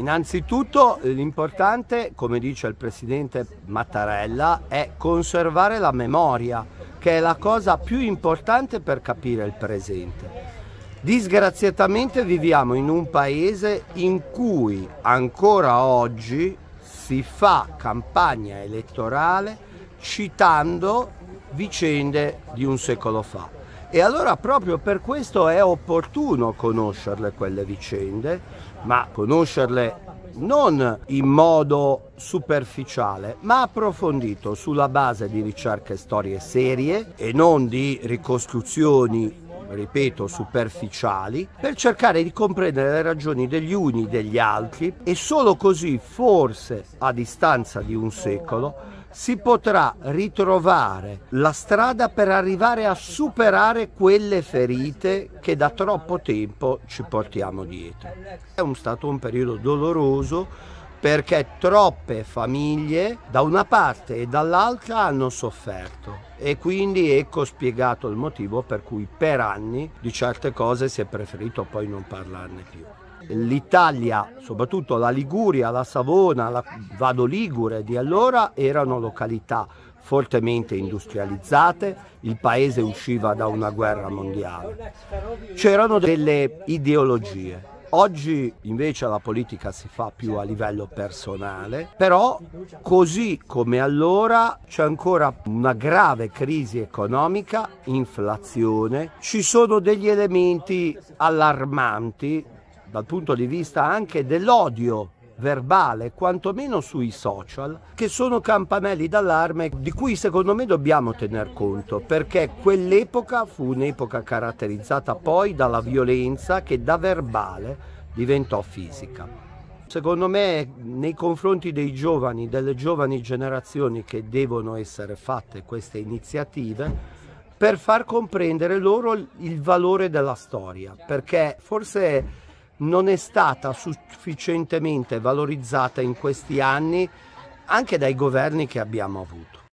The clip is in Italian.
Innanzitutto l'importante, come dice il presidente Mattarella, è conservare la memoria, che è la cosa più importante per capire il presente. Disgraziatamente viviamo in un paese in cui ancora oggi si fa campagna elettorale citando vicende di un secolo fa. E allora proprio per questo è opportuno conoscerle quelle vicende, ma conoscerle non in modo superficiale, ma approfondito sulla base di ricerche storie serie e non di ricostruzioni ripeto, superficiali, per cercare di comprendere le ragioni degli uni e degli altri e solo così, forse a distanza di un secolo, si potrà ritrovare la strada per arrivare a superare quelle ferite che da troppo tempo ci portiamo dietro. È stato un periodo doloroso perché troppe famiglie da una parte e dall'altra hanno sofferto e quindi ecco spiegato il motivo per cui per anni di certe cose si è preferito poi non parlarne più. L'Italia, soprattutto la Liguria, la Savona, la Vado Ligure di allora erano località fortemente industrializzate, il paese usciva da una guerra mondiale. C'erano delle ideologie, Oggi invece la politica si fa più a livello personale, però così come allora c'è ancora una grave crisi economica, inflazione, ci sono degli elementi allarmanti dal punto di vista anche dell'odio verbale, quantomeno sui social, che sono campanelli d'allarme di cui secondo me dobbiamo tener conto, perché quell'epoca fu un'epoca caratterizzata poi dalla violenza che da verbale diventò fisica. Secondo me nei confronti dei giovani, delle giovani generazioni che devono essere fatte queste iniziative, per far comprendere loro il valore della storia, perché forse non è stata sufficientemente valorizzata in questi anni anche dai governi che abbiamo avuto.